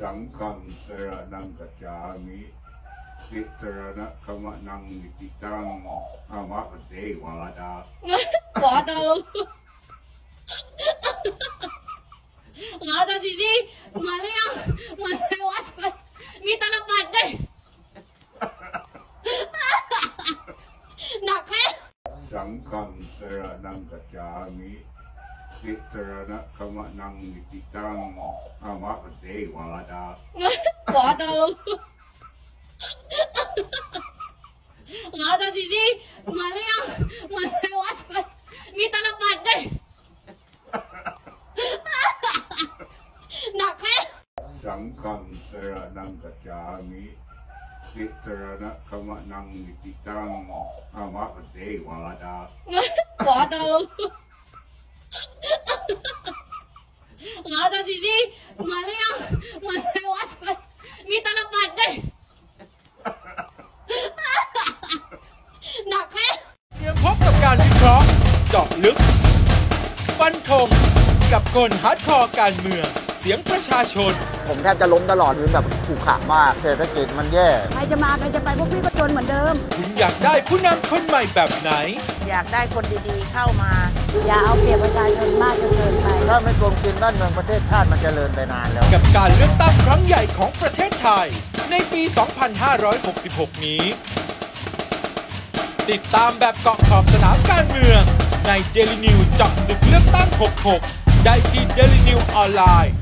สังฆังสรนังกัจจามิติสรณะขมะนังนิติตังอามะเทวาดา bỏ từ bỏ từ thì đi mà leo mà leo quá người ta làm bạch đây nặng thế สังฆังสรนังกัจจามิติสรณะขมะนังนิติตังอามะเทวาดา bỏ từ bỏ từ thì đi mà leo mà leo quá người ta làm bạch đây nặng thế สังฆังสรนังกัจจามิ Sitaranakamanang Vitikang Amakade Wada. Wada. Wada didi, mali ang mali wala. Ni talapat eh. nang Sangkang saranang kacami. Sitaranakamanang Vitikang Amakade Wada. Wada. า bỏ từ bỏ từ thì đi mà leo mà leo quá người ta làm bạch đây nặng thế เตรียมพบกับการวิเคราะห์เจาะลึก ฟันธงกับคนฮาร์ดคอร์การเมือง เสียงประชาชน ผมแทบจะล้มตลอดคือแบบขู่ขามากเศรษฐกิจมันแย่ ใครจะมาใครจะไปพวกพี่ก็จนเหมือนเดิม คุณอยากได้ผู้นำคนใหม่แบบไหน อยากได้คนดีๆเข้ามา อย่าเอาเปรียบประชาชนมากจนเกินไป ถ้าไม่กลมกินบ้านเมืองประเทศชาติมันจเจริญไปนานแล้ว กับการเลือกตั้งครั้งใหญ่ของประเทศไทย ในปี 2566 นี้ ติดตามแบบเกาะขอบสนามการเมือง ใน Daily News เจาะลึกเลือกตั้ง 66 ได้ที่ Daily News ออนไลน์